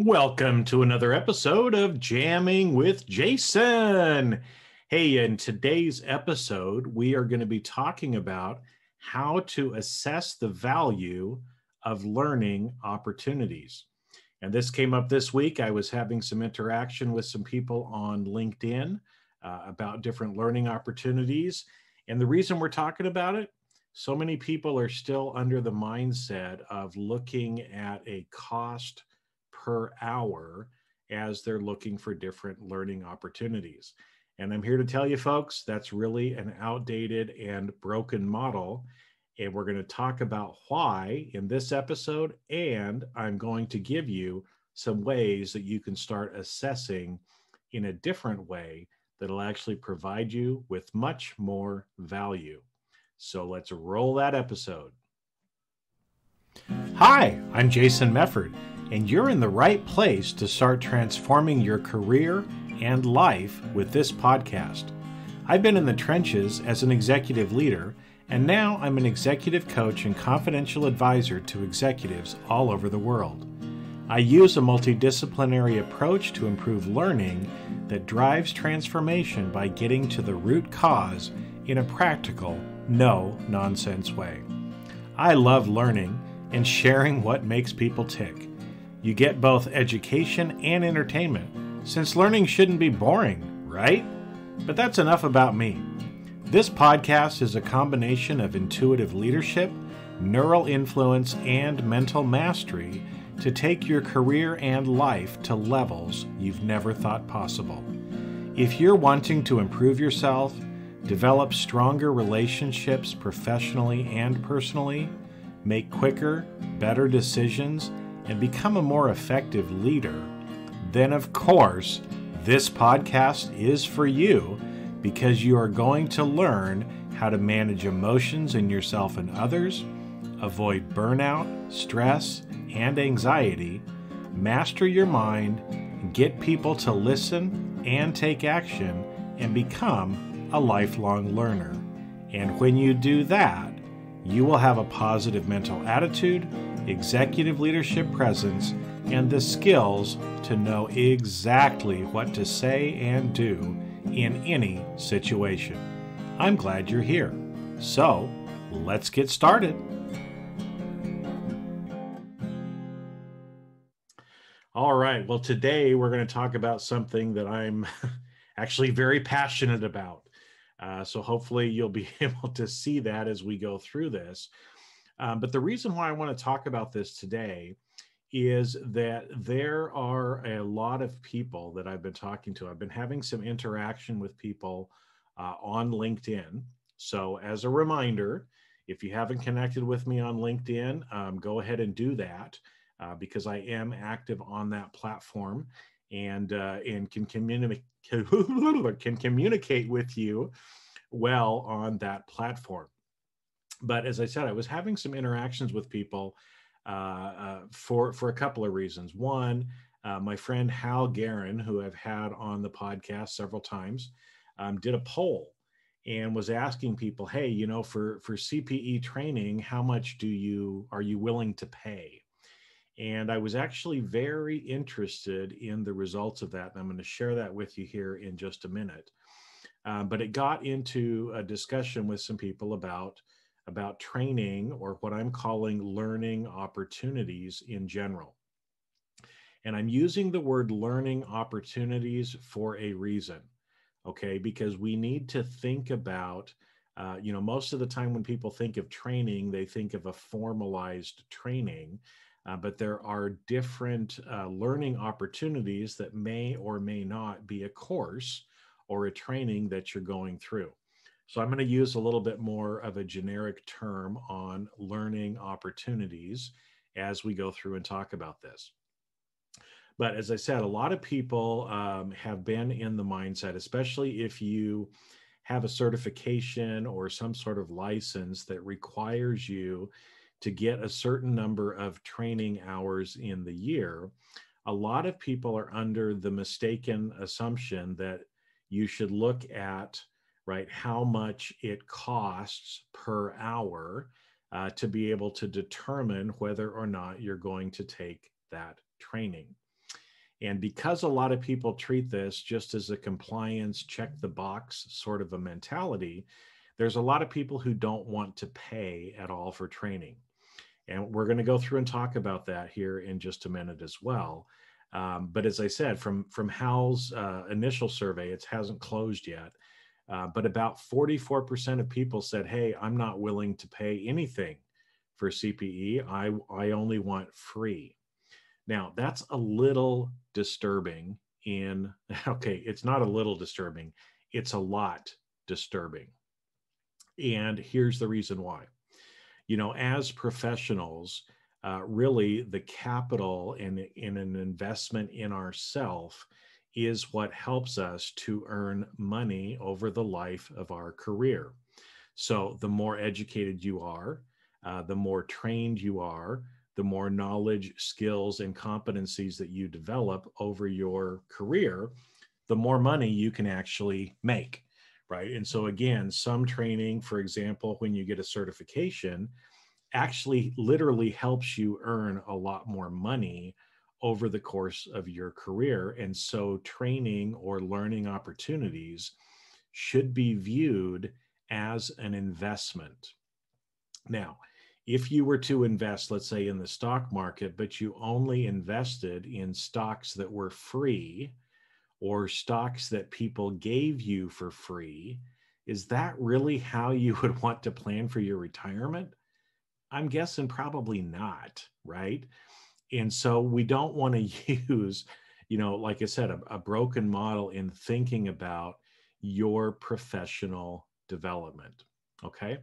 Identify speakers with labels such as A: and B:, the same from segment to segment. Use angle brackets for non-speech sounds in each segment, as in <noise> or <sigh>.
A: Welcome to another episode of Jamming with Jason. Hey, in today's episode, we are going to be talking about how to assess the value of learning opportunities. And this came up this week. I was having some interaction with some people on LinkedIn uh, about different learning opportunities. And the reason we're talking about it, so many people are still under the mindset of looking at a cost per hour as they're looking for different learning opportunities. And I'm here to tell you, folks, that's really an outdated and broken model. And we're going to talk about why in this episode. And I'm going to give you some ways that you can start assessing in a different way that'll actually provide you with much more value. So let's roll that episode. Hi, I'm Jason Mefford, and you're in the right place to start transforming your career and life with this podcast. I've been in the trenches as an executive leader, and now I'm an executive coach and confidential advisor to executives all over the world. I use a multidisciplinary approach to improve learning that drives transformation by getting to the root cause in a practical, no nonsense way. I love learning and sharing what makes people tick. You get both education and entertainment, since learning shouldn't be boring, right? But that's enough about me. This podcast is a combination of intuitive leadership, neural influence, and mental mastery to take your career and life to levels you've never thought possible. If you're wanting to improve yourself, develop stronger relationships professionally and personally, make quicker, better decisions, and become a more effective leader, then of course, this podcast is for you because you are going to learn how to manage emotions in yourself and others, avoid burnout, stress, and anxiety, master your mind, get people to listen and take action, and become a lifelong learner. And when you do that, you will have a positive mental attitude, executive leadership presence, and the skills to know exactly what to say and do in any situation. I'm glad you're here. So, let's get started. All right. Well, today we're going to talk about something that I'm <laughs> actually very passionate about. Uh, so hopefully you'll be <laughs> able to see that as we go through this. Um, but the reason why I want to talk about this today is that there are a lot of people that I've been talking to. I've been having some interaction with people uh, on LinkedIn. So, as a reminder, if you haven't connected with me on LinkedIn, um, go ahead and do that uh, because I am active on that platform and uh, and can communicate <laughs> can communicate with you well on that platform. But as I said, I was having some interactions with people uh, uh, for for a couple of reasons. One, uh, my friend Hal Garyn, who I've had on the podcast several times, um, did a poll and was asking people, "Hey, you know, for for CPE training, how much do you are you willing to pay?" And I was actually very interested in the results of that. And I'm going to share that with you here in just a minute. Um, but it got into a discussion with some people about about training or what I'm calling learning opportunities in general. And I'm using the word learning opportunities for a reason, okay? Because we need to think about, uh, you know, most of the time when people think of training, they think of a formalized training. Uh, but there are different uh, learning opportunities that may or may not be a course or a training that you're going through. So I'm going to use a little bit more of a generic term on learning opportunities as we go through and talk about this. But as I said, a lot of people um, have been in the mindset, especially if you have a certification or some sort of license that requires you to get a certain number of training hours in the year, a lot of people are under the mistaken assumption that you should look at right how much it costs per hour uh, to be able to determine whether or not you're going to take that training And because a lot of people treat this just as a compliance, check the box sort of a mentality, there's a lot of people who don't want to pay at all for training. And we're going to go through and talk about that here in just a minute as well. Um, but as I said, from from Hal's uh, initial survey, it hasn't closed yet. Uh, but about 44% of people said, "Hey, I'm not willing to pay anything for CPE. I I only want free." Now that's a little disturbing. In <laughs> okay, it's not a little disturbing; it's a lot disturbing. And here's the reason why. You know, as professionals, uh, really the capital in, in an investment in ourself is what helps us to earn money over the life of our career. So the more educated you are, uh, the more trained you are, the more knowledge, skills, and competencies that you develop over your career, the more money you can actually make, right? And so, again, some training, for example, when you get a certification, actually literally helps you earn a lot more money over the course of your career. And so, training or learning opportunities should be viewed as an investment. Now, if you were to invest, let's say, in the stock market, but you only invested in stocks that were free or stocks that people gave you for free, is that really how you <laughs> would want to plan for your retirement? I'm guessing probably not, right? And so we don't want to <laughs> use, you know, like I said, a, a broken model in thinking about your professional development. Okay.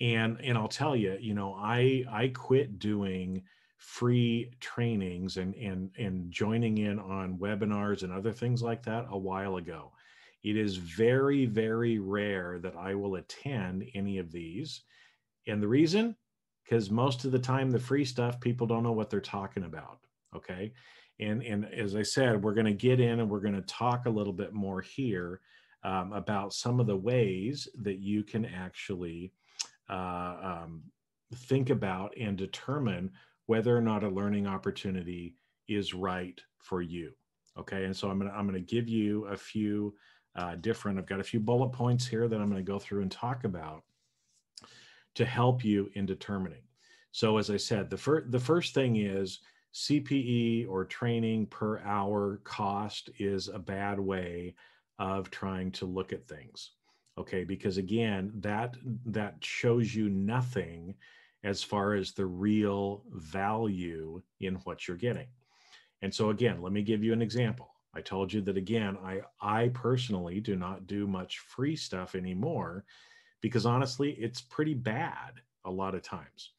A: And and I'll tell you, you know, I I quit doing free trainings and and and joining in on webinars and other things like that a while ago. It is very very rare that I will attend any of these. And the reason because most of the time the free stuff people don't know what they're talking about okay? And and as i said we're going to get in and we're going to talk a little bit more here um, about some of the ways that you can actually uh, um, think about and determine whether or not a learning opportunity is right for you okay? And so i'm going to i'm going to give you a few uh, different i've got a few bullet points here that i'm going to go through and talk about to help you in determining. So as I said, the first the first thing is CPE or training per hour cost is a bad way of trying to look at things. Okay, because again, that that shows you nothing as far as the real value in what you're getting. And so again, let me give you an example. I told you that again, I I personally do not do much free stuff anymore because honestly, it's pretty bad a lot of times.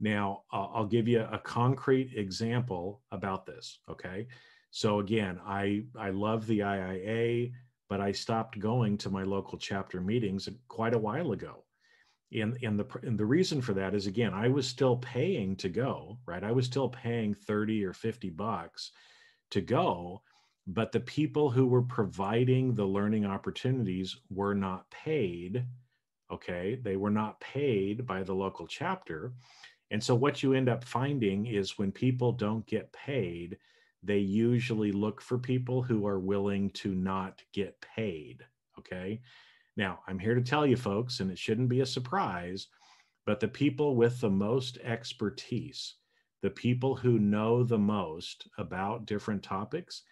A: Now, uh, I'll give you a concrete example about this. Okay. So again, I, I love the IIA, but I stopped going to my local chapter meetings quite a while ago. And, and the and the reason for that is again, I was still paying to go, right? I was still paying 30 or 50 bucks to go, but the people who were providing the learning opportunities were not paid okay? They were not paid by the local chapter. And so what you end up finding is when people don't get paid they usually look for people who are willing to not get paid okay? Now i'm here to tell you folks and it shouldn't be a surprise but the people with the most expertise the people who know the most about different topics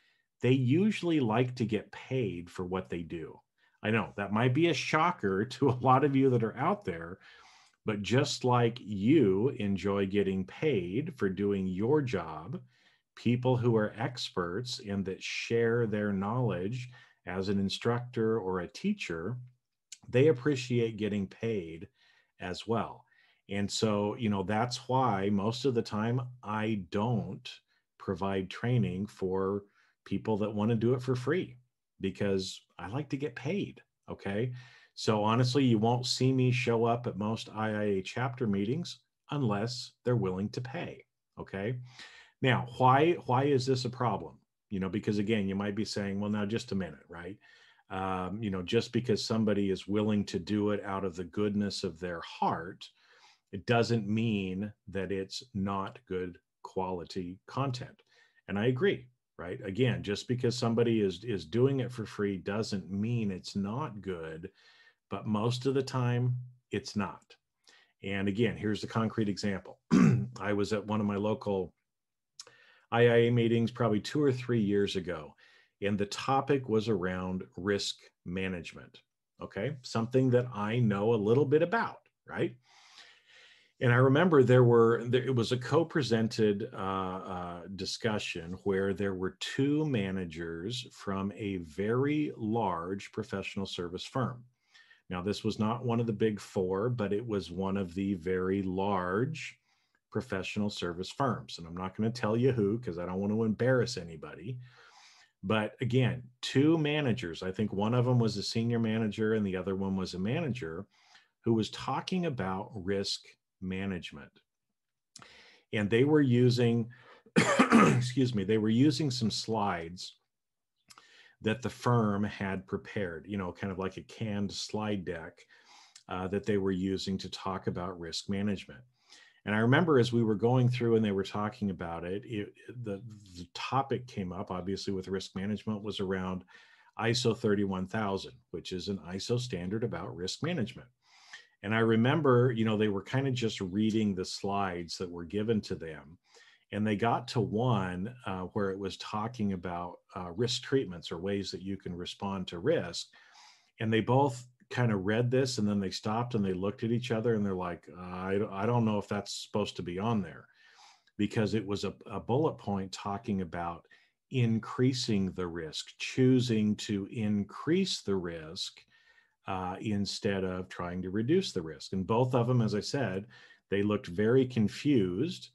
A: they usually like to get paid for what they do I know that might be a shocker <laughs> to a lot of you that are out there, but just like you enjoy getting paid for doing your job, people who are experts and that share their knowledge as an instructor or a teacher, they appreciate getting paid as well. And so, you know, that's why most of the time I don't provide training for people that want to do it for free because I like to get paid. Okay. So honestly, you won't see me show up at most IIA chapter meetings unless they're willing to pay. Okay. Now, why why is this a problem? You know, because again, you might be saying, well, now just a minute, right? Um, you know, just because somebody is willing to do it out of the goodness of their heart, it doesn't mean that it's not good quality content. And I agree right? Again, just because somebody is is doing it for free doesn't mean it's not good, but most of the time it's not. And again, here's the concrete example. <clears throat> I was at one of my local IIA meetings probably two or three years ago, and the topic was around risk management. Okay, something that I know a little bit about, right? And I remember there were there, it was a co-presented uh, uh, discussion where there were two managers from a very large professional service firm. Now, this was not one of the big four, but it was one of the very large professional service firms. And I'm not going to tell you who because I don't want to embarrass anybody. But again, two managers, I think one of them was a senior manager and the other one was a manager who was talking about risk management. And they were using, <clears throat> excuse me, they were using some slides that the firm had prepared, you know, kind of like a canned slide deck uh, that they were using to talk about risk management. And I remember as we were going through and they were talking about it, it the, the topic came up, obviously, with risk management was around ISO 31000, which is an ISO standard about risk management. And I remember, you know, they were kind of just reading the slides that were given to them. And they got to one uh, where it was talking about uh, risk treatments or ways that you can respond to risk. And they both kind of read this and then they stopped and they looked at each other and they're like, I, I don't know if that's supposed to be on there because it was a, a bullet point talking about increasing the risk, choosing to increase the risk uh, instead of trying to reduce the risk. And both of them, as I said, they looked very confused.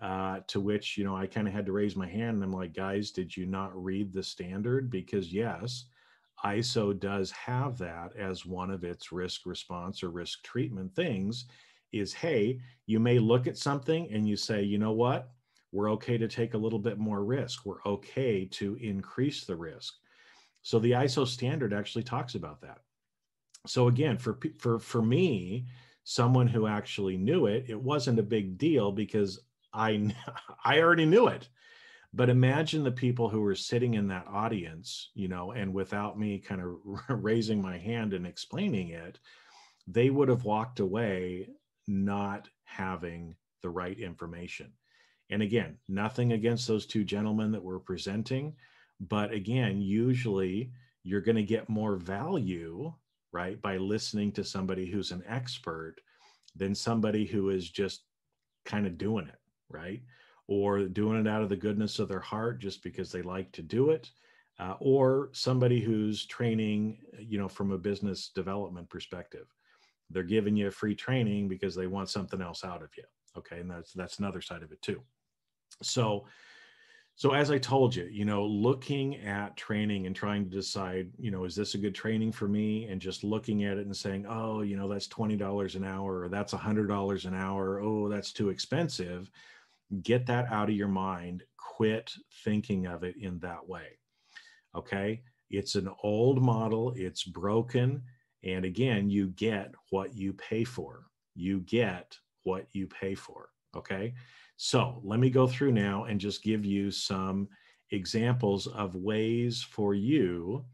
A: Uh, to which you know I kind of had to raise my hand and I'm like, guys, did you not read the standard? Because yes, ISO does have that as one of its risk response or risk treatment things. Is hey, you may look at something and you say, you know what, we're okay to take a little bit more risk. We're okay to increase the risk. So the ISO standard actually talks about that so again for for for me someone who actually knew it it wasn't a big deal because i <laughs> i already knew it. But imagine the people who were sitting in that audience you know and without me kind of <laughs> raising my hand and explaining it they would have walked away not having the right information. And again nothing against those two gentlemen that were presenting but again usually you're going to get more value right? By listening to somebody who's an expert than somebody who is just kind of doing it, right? Or doing it out of the goodness of their heart just because they like to do it. Uh, or somebody who's training, you know, from a business development perspective. They're giving you a free training because they want something else out of you. Okay. And that's that's another side of it too. So so as I told you, you know, looking at training and trying to decide, you know, is this a good training for me? And just looking at it and saying, oh, you know, that's $20 an hour or that's $100 an hour. Oh, that's too expensive. Get that out of your mind. Quit thinking of it in that way. Okay. It's an old model. It's broken. And again, you get what you pay for. You get what you pay for. Okay. So let me go through now and just give you some examples of ways for you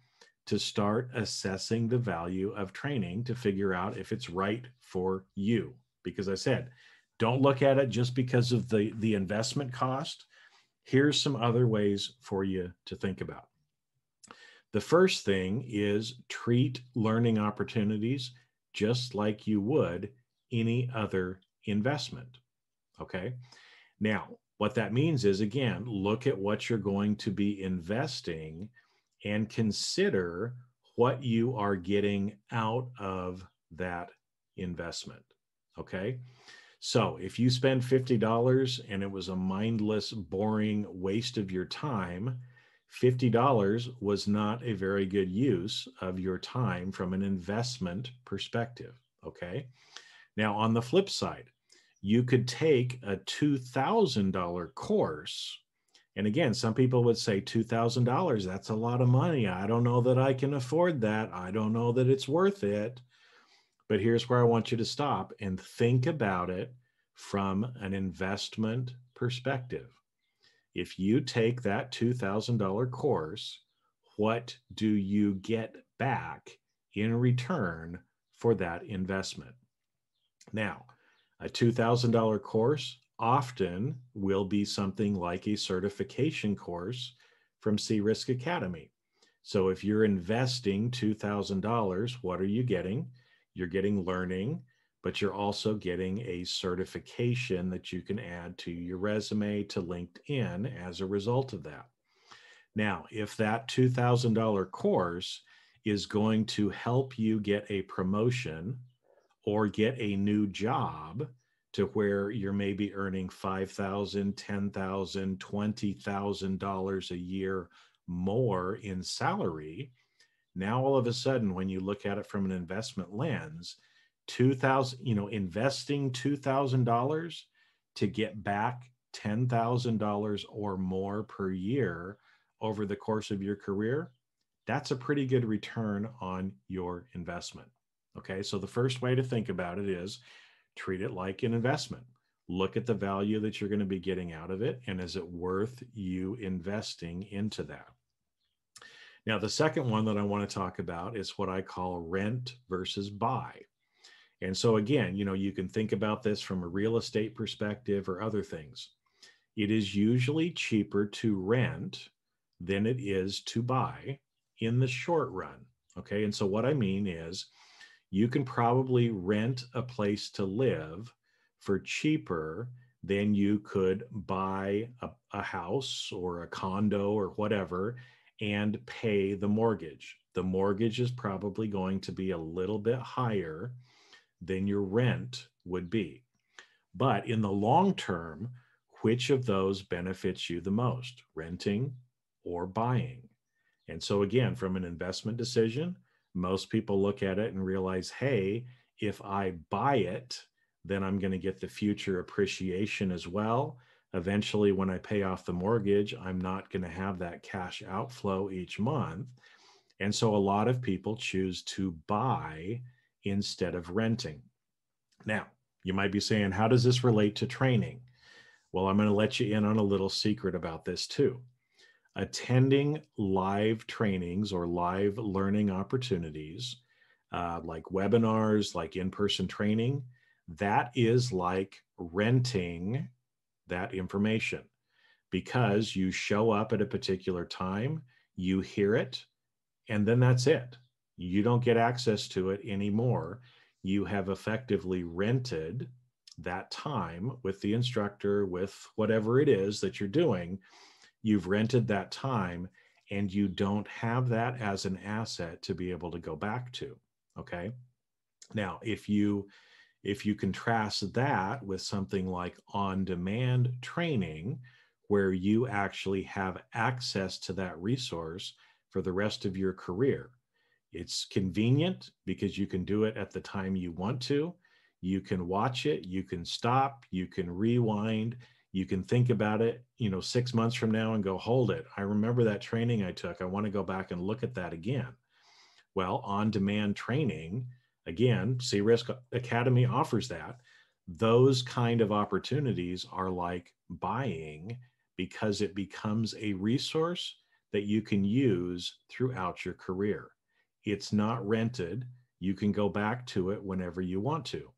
A: to start assessing the value of training to figure out if it's right for you. Because I said, don't look at it just because of the, the investment cost. Here's some other ways for you to think about. The first thing is treat learning opportunities just like you would any other investment. Okay. Now, what that means is again, look at what you're going to be investing and consider what you are getting out of that investment. Okay. So if you spend $50 and it was a mindless, boring waste of your time, $50 was not a very good use of your time from an investment perspective. Okay. Now, on the flip side, you could take a $2,000 course. And again, some people would say $2,000, that's a lot of money. I don't know that I can afford that. I don't know that it's worth it. But here's where I want you to stop and think about it from an investment perspective. if you take that $2,000 course, what do you get back in return for that investment? Now, a $2,000 course often will be something like a certification course from CRisk Academy. So if you're investing $2,000, what are you getting? You're getting learning, but you're also getting a certification that you can add to your resume to LinkedIn as a result of that. Now, if that $2,000 course is going to help you get a promotion or get a new job to where you're maybe earning $5,000, $10,000, $20,000 a year more in salary, now all of a sudden, when you look at it from an investment lens, 2000 you know investing $2000 to get back $10,000 or more per year over the course of your career that's a pretty good return on your investment okay so the first way to think about it is treat it like an investment look at the value that you're going to be getting out of it and is it worth you investing into that now the second one that i want to talk about is what i call rent versus buy and so, again, you know, you can think about this from a real estate perspective or other things. It is usually cheaper to rent than it is to buy in the short run. Okay. And so, what I mean is, you can probably rent a place to live for cheaper than you could buy a, a house or a condo or whatever and pay the mortgage. The mortgage is probably going to be a little bit higher than your rent would be. But in the long term, which of those benefits you the most, renting or buying? And so, again, from an investment decision, most people look at it and realize, hey, if I buy it, then I'm going to get the future appreciation as well. Eventually, when I pay off the mortgage, I'm not going to have that cash outflow each month. And so, a lot of people choose to buy instead of renting. Now, you might be saying, how does this relate to training? Well, I'm going to let you in on a little secret about this too. Attending live trainings or live learning opportunities, uh, like webinars, like in person training, that is like renting that information because you show up at a particular time, you hear it, and then that's it you don't get access to it anymore. You have effectively rented that time with the instructor, with whatever it is that you're doing. You've rented that time and you don't have that as an asset to be able to go back to. Okay. Now, if you if you contrast that with something like on demand training, where you actually have access to that resource for the rest of your career, it's convenient because you can do it at the time you want to. You can watch it, you can stop, you can rewind, you can think about it, you know, six months from now and go, hold it. I remember that training I took. I want to go back and look at that again. Well, on demand training, again, CRisk Academy offers that. Those kind of opportunities are like buying because it becomes a resource that you can use throughout your career. It's not rented. You can go back to it whenever you want to.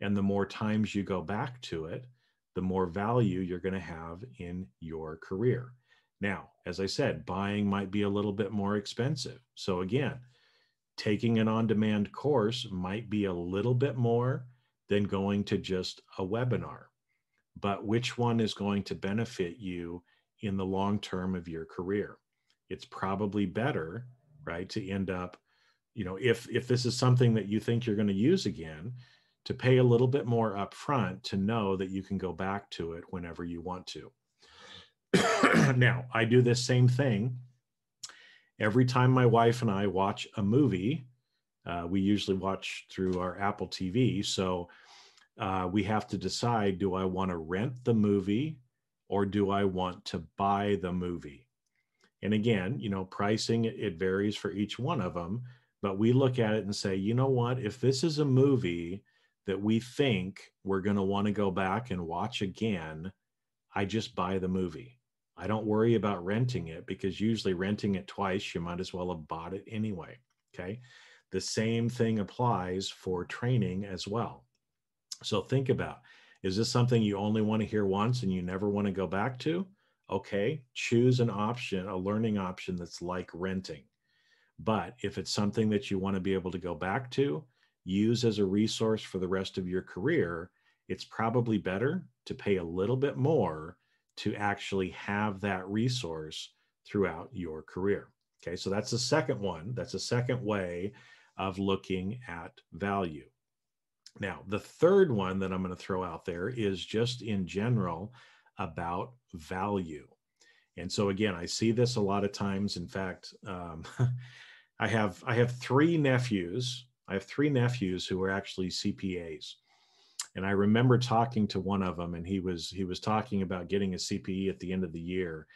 A: And the more times you go back to it, the more value you're going to have in your career. Now, as I said, buying might be a little bit more expensive. So, again, taking an on demand course might be a little bit more than going to just a webinar. But which one is going to benefit you in the long term of your career? It's probably better, right, to end up you know if if this is something that you think you're going to use again to pay a little bit more upfront to know that you can go back to it whenever you want to. <clears throat> Now i do this same thing. Every time my wife and i watch a movie uh, we usually watch through our apple tv so uh, we have to decide do i want to rent the movie or do i want to buy the movie? And again you know pricing it varies for each one of them but we look at it and say, you know what? If this is a movie that we think we're going to want to go back and watch again, I just buy the movie. I don't worry about renting it because usually renting it twice, you might as well have bought it anyway. Okay. The same thing applies for training as well. So think about is this something you only want to hear once and you never want to go back to? Okay, choose an option, a learning option that's like renting. But if it's something that you want to be able to go back to, use as a resource for the rest of your career, it's probably better to pay a little bit more to actually have that resource throughout your career. Okay, so that's the second one. That's a second way of looking at value. Now, the third one that I'm going to throw out there is just in general about value. And so again, I see this a lot of times. In fact, um, <laughs> I have I have three nephews. I have three nephews who are actually CPAs. And I remember talking to one of them, and he was he was talking about getting a CPE at the end of the year,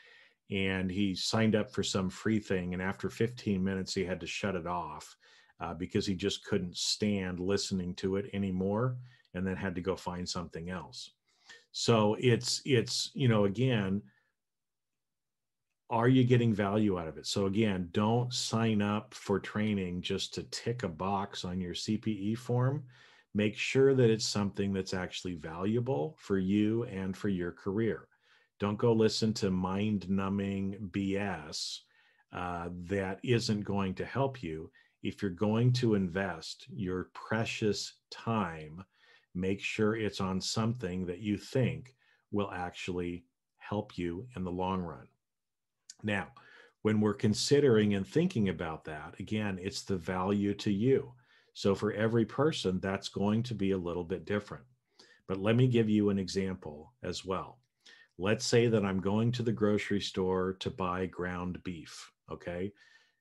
A: and he signed up for some free thing, and after 15 minutes, he had to shut it off uh, because he just couldn't stand listening to it anymore, and then had to go find something else. So it's it's you know again are you getting value out of it? So again, don't sign up for training just to tick a box on your CPE form make sure that it's something that's actually valuable for you and for your career. Don't go listen to mind numbing BS uh, that isn't going to help you. If you're going to invest your precious time, make sure it's on something that you think will actually help you in the long run. Now, when we're considering and thinking about that, again, it's the value to you. So for every person, that's going to be a little bit different. But let me give you an example as well. Let's say that I'm going to the grocery store to buy ground beef. Okay.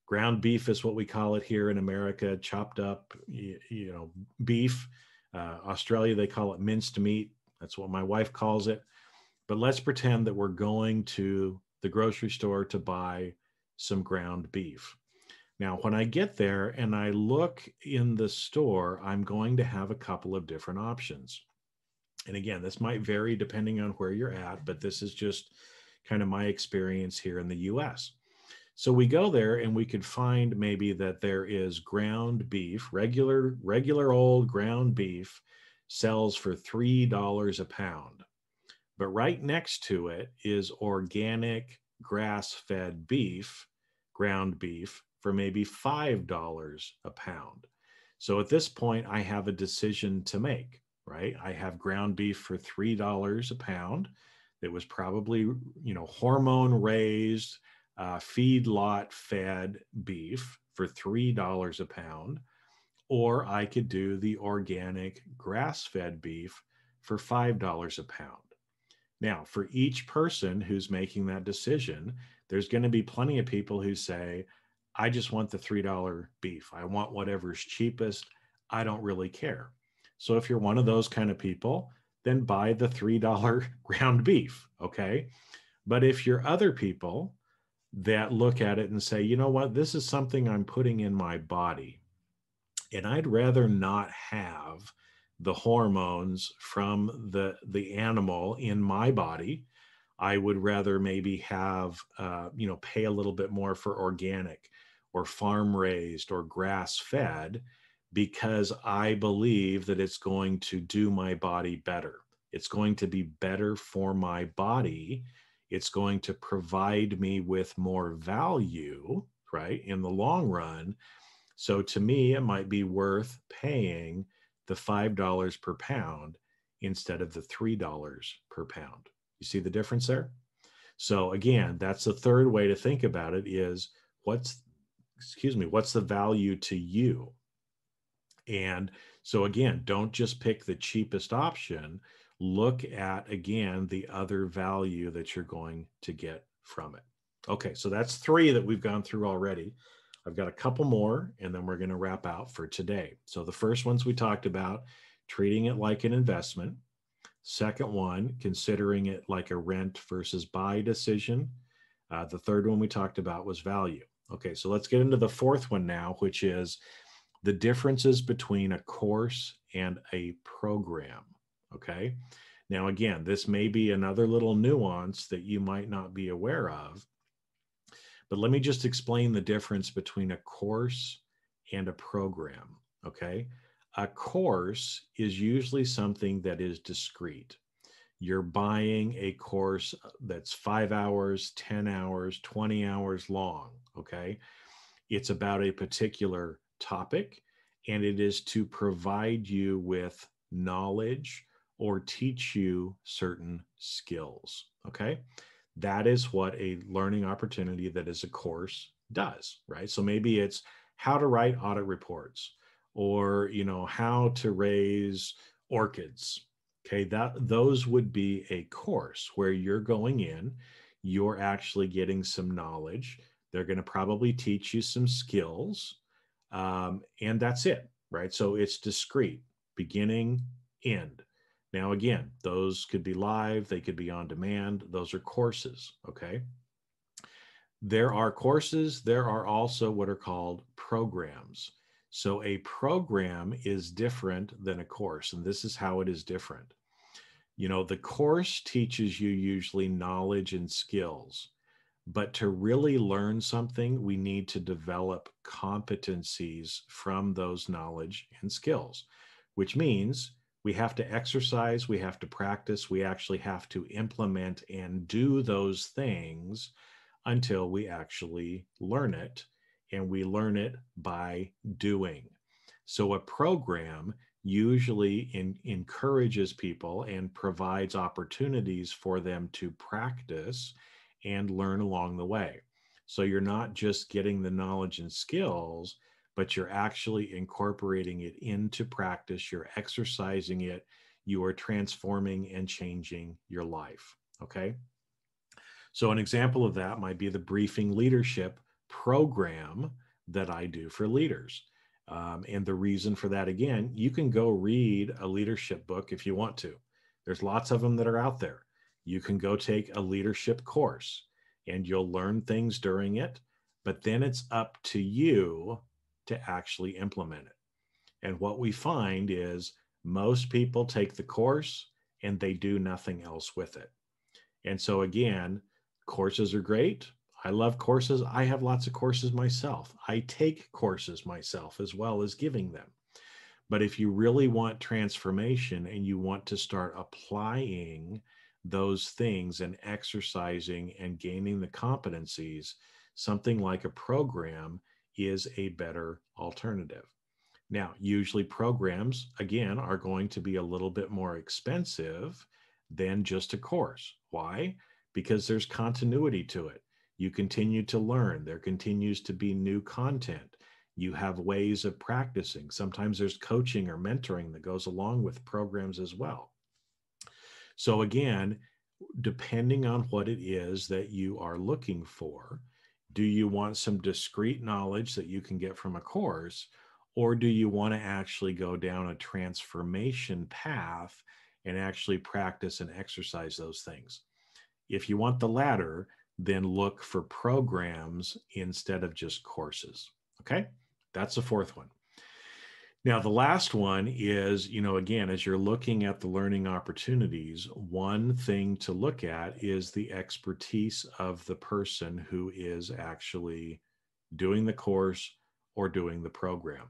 A: Ground beef is what we call it here in America, chopped up, you, know, beef. Uh, Australia, they call it minced meat. That's what my wife calls it. But let's pretend that we're going to the grocery store to buy some ground beef. Now, when I get there and I look in the store, I'm going to have a couple of different options. And again, this might vary depending on where you're at, but this is just kind of my experience here in the US. So we go there and we could find maybe that there is ground beef, regular regular old ground beef sells for $3 a pound. But right next to it is organic grass-fed beef, ground beef for maybe $5 a pound. So at this point, I have a decision to make, right? I have ground beef for $3 a pound that was probably, you know, hormone raised, uh, feedlot fed beef for $3 a pound. Or I could do the organic grass fed beef for $5 a pound. Now, for each person who's making that decision, there's going to be plenty of people who say, I just want the $3 beef. I want whatever's cheapest. I don't really care. So if you're one of those kind of people, then buy the $3 <laughs> ground beef. Okay. But if you're other people that look at it and say, you know what, this is something I'm putting in my body, and I'd rather not have the hormones from the the animal in my body i would rather maybe have uh, you know pay a little bit more for organic or farm raised or grass fed because I believe that it's going to do my body better. It's going to be better for my body. It's going to provide me with more value, right, in the long run. So to me, it might be worth paying the $5 per pound instead of the $3 per pound. You see the difference there? So again, that's the third way to think about it is what's excuse me, what's the value to you? And so again, don't just pick the cheapest option. Look at again the other value that you're going to get from it. Okay, so that's three that we've gone through already. I've got a couple more and then we're going to wrap out for today. So the first ones we talked about treating it like an investment. Second one, considering it like a rent versus buy decision. Uh, the third one we talked about was value. Okay, so let's get into the fourth one now, which is the differences between a course and a program. Okay, Now, again, this may be another little nuance that you might not be aware of, but let me just explain the difference between a course and a program. Okay. A course is usually something that is discrete. You're buying a course that's five hours, 10 hours, 20 hours long. Okay. It's about a particular topic and it is to provide you with knowledge or teach you certain skills. Okay. That is what a learning opportunity that is a course does, right? So maybe it's how to write audit reports or, you know, how to raise orchids. Okay. That those would be a course where you're going in, you're actually getting some knowledge. They're going to probably teach you some skills. Um, and that's it, right? So it's discrete, beginning, end. Now, again, those could be live, they could be on demand. Those are courses, okay? There are courses, there are also what are called programs. So a program is different than a course, and this is how it is different. You know, the course teaches you usually knowledge and skills, but to really learn something, we need to develop competencies from those knowledge and skills, which means we have to exercise, we have to practice, we actually have to implement and do those things until we actually learn it. And we learn it by doing. So a program usually in, encourages people and provides opportunities for them to practice and learn along the way. So you're not just getting the knowledge and skills, but you're actually incorporating it into practice, you're exercising it, you are transforming and changing your life. Okay. So, an example of that might be the briefing leadership program that I do for leaders. Um, and the reason for that, again, you can go read a leadership book if you want to. There's lots of them that are out there. You can go take a leadership course and you'll learn things during it, but then it's up to you to actually implement it. And what we find is most people take the course and they do nothing else with it. And so, again, courses are great. I love courses. I have lots of courses myself. I take courses myself as well as giving them. But if you really want transformation and you want to start applying those things and exercising and gaining the competencies, something like a program is a better alternative. Now, usually programs, again, are going to be a little bit more expensive than just a course. Why? Because there's continuity to it. You continue to learn, there continues to be new content. You have ways of practicing. Sometimes there's coaching or mentoring that goes along with programs as well. So, again, depending on what it is that you are looking for, do you want some discrete knowledge that you can get from a course or do you want to actually go down a transformation path and actually practice and exercise those things? If you want the latter then look for programs instead of just courses okay? That's the fourth one now, the last one is, you know, again, as you're looking at the learning opportunities, one thing to look at is the expertise of the person who is actually doing the course or doing the program.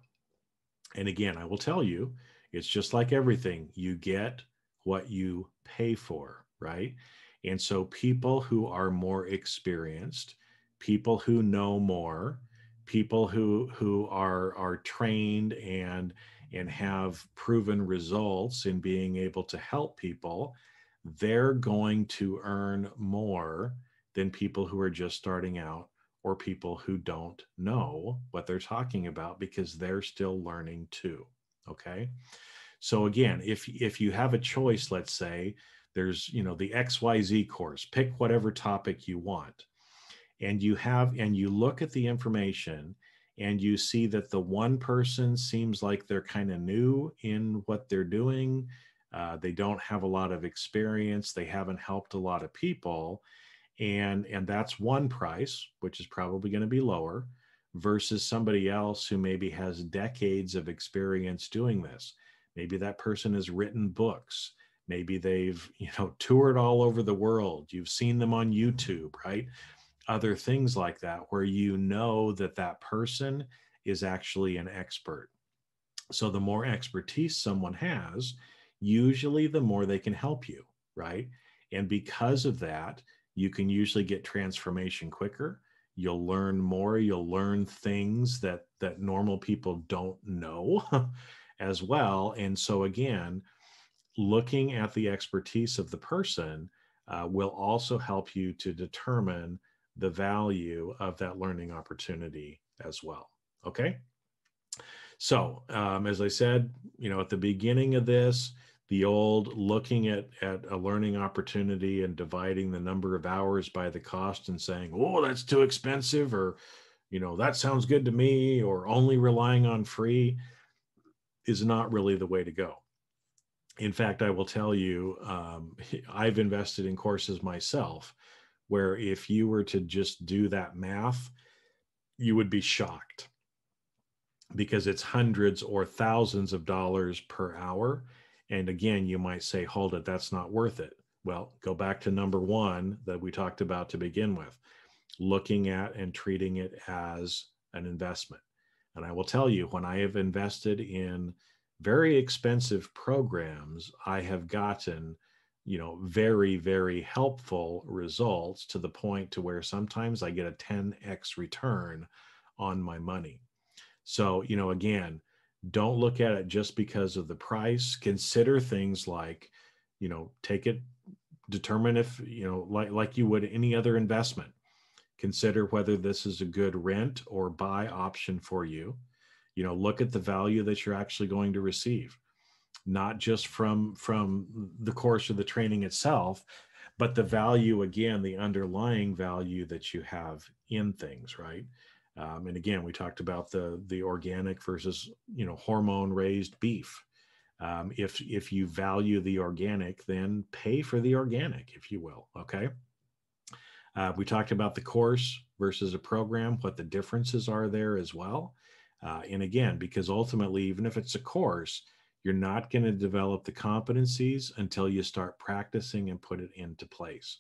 A: And again, I will tell you, it's just like everything, you get what you pay for, right? And so people who are more experienced, people who know more, people who who are are trained and and have proven results in being able to help people they're going to earn more than people who are just starting out or people who don't know what they're talking about because they're still learning too okay? So again if if you have a choice let's say there's you know the xyz course pick whatever topic you want and you have and you look at the information and you see that the one person seems like they're kind of new in what they're doing. Uh, they don't have a lot of experience. They haven't helped a lot of people. And and that's one price which is probably going to be lower versus somebody else who maybe has decades of experience doing this. Maybe that person has written books. Maybe they've you know toured all over the world. You've seen them on youtube right other things like that where you know that that person is actually an expert. So the more expertise someone has usually the more they can help you right? And because of that you can usually get transformation quicker. You'll learn more. You'll learn things that that normal people don't know <laughs> as well. And so again looking at the expertise of the person uh, will also help you to determine the value of that learning opportunity as well okay? So um, as i said you know at the beginning of this the old looking at at a learning opportunity and dividing the number of hours by the cost and saying oh that's too expensive or you know that sounds good to me or only relying on free is not really the way to go. In fact i will tell you um, <laughs> i've invested in courses myself where if you were to just do that math you would be shocked because it's hundreds or thousands of dollars per hour and again, you might say, hold it, that's not worth it. Well, go back to number one that we talked about to begin with looking at and treating it as an investment. And I will tell you, when I have invested in very expensive programs, I have gotten you know very very helpful results to the point to where sometimes i get a 10x return on my money. So you know again don't look at it just because of the price. Consider things like you know take it determine if you know like like you would any other investment. Consider whether this is a good rent or buy option for you. You know look at the value that you're actually going to receive not just from from the course or the training itself but the value again the underlying value that you have in things right um, and again, we talked about the the organic versus you know hormone raised beef. Um, if if you value the organic, then pay for the organic, if you will. Okay. Uh, we talked about the course versus a program, what the differences are there as well. Uh, and again, because ultimately, even if it's a course, you're not going to develop the competencies until you start practicing and put it into place.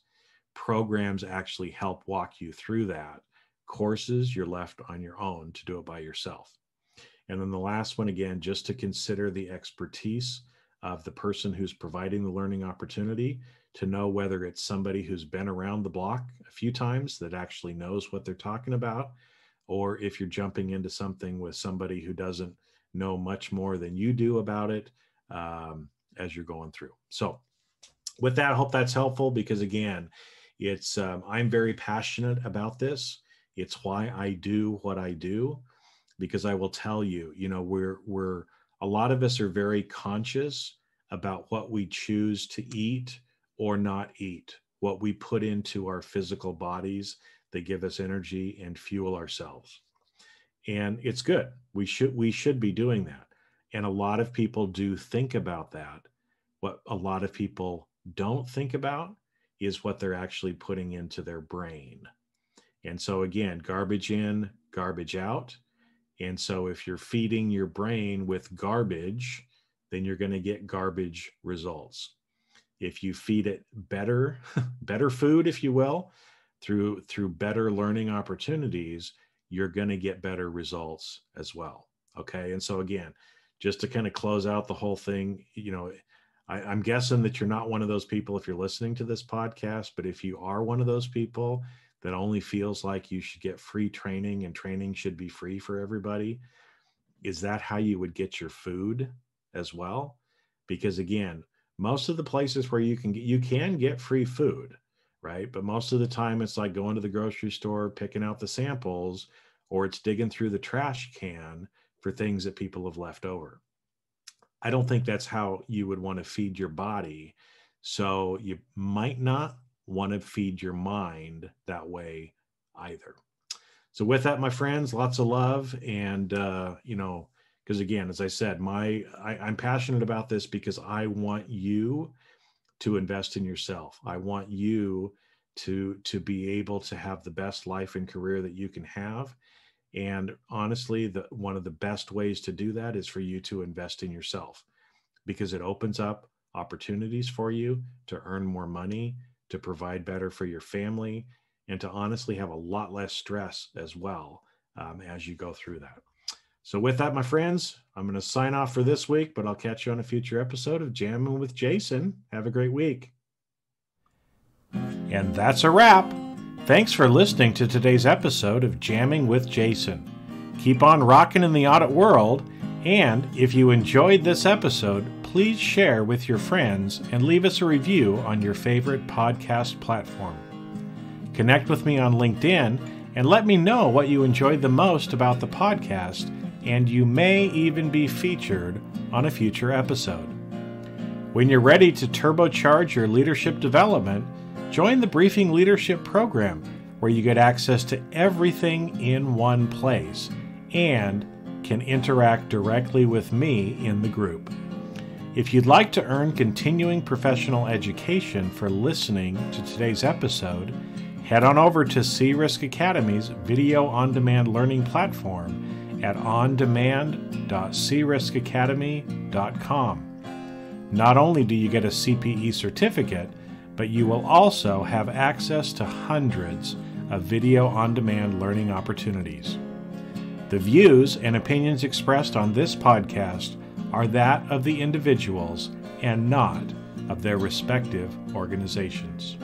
A: Programs actually help walk you through that courses, you're left on your own to do it by yourself. And then the last one, again, just to consider the expertise of the person who's providing the learning opportunity to know whether it's somebody who's been around the block a few times that actually knows what they're talking about, or if you're jumping into something with somebody who doesn't know much more than you do about it um, as you're going through. So, with that, I hope that's helpful because again, it's um, I'm very passionate about this. It's why I do what I do, because I will tell you, you know, we're we're a lot of us are very conscious about what we choose to eat or not eat, what we put into our physical bodies that give us energy and fuel ourselves. And it's good. We should we should be doing that. And a lot of people do think about that. What a lot of people don't think about is what they're actually putting into their brain. And so, again, garbage in, garbage out. And so, if you're feeding your brain with garbage, then you're going to get garbage results. If you feed it better, <laughs> better food, if you will, through through better learning opportunities, you're going to get better results as well. Okay. And so again, just to kind of close out the whole thing, you know, I, I'm guessing that you're not one of those people if you're listening to this podcast, but if you are one of those people that only feels like you should get free training and training should be free for everybody is that how you would get your food as well because again most of the places where you can get you can get free food right but most of the time it's like going to the grocery store picking out the samples or it's digging through the trash can for things that people have left over i don't think that's how you would want to feed your body so you might not want to feed your mind that way either. So with that, my friends, lots of love. And, uh, you know, because again, as I said, my I, I'm passionate about this because I want you to invest in yourself. I want you to to be able to have the best life and career that you can have. And honestly, the one of the best ways to do that is for you to invest in yourself because it opens up opportunities for you to earn more money, to provide better for your family, and to honestly have a lot less stress as well um, as you go through that. So, with that, my friends, I'm going to sign off for this week, but I'll catch you on a future episode of Jamming with Jason. Have a great week. And that's a wrap. Thanks for listening to today's episode of Jamming with Jason. Keep on rocking in the audit world, and if you enjoyed this episode, please share with your friends and leave us a review on your favorite podcast platform. Connect with me on LinkedIn and let me know what you enjoyed the most about the podcast, and you may even be featured on a future episode. When you're ready to turbocharge your leadership development, join the Briefing Leadership Program, where you get access to everything in one place and can interact directly with me in the group. If you'd like to earn continuing professional education for listening to today's episode, head on over to CRisk Academy's video on demand learning platform at ondemand.criskacademy.com. Not only do you get a CPE certificate, but you will also have access to hundreds of video on demand learning opportunities. The views and opinions expressed on this podcast are that of the individuals and not of their respective organizations.